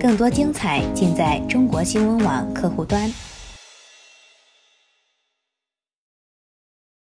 更多精彩尽在中国新闻网客户端。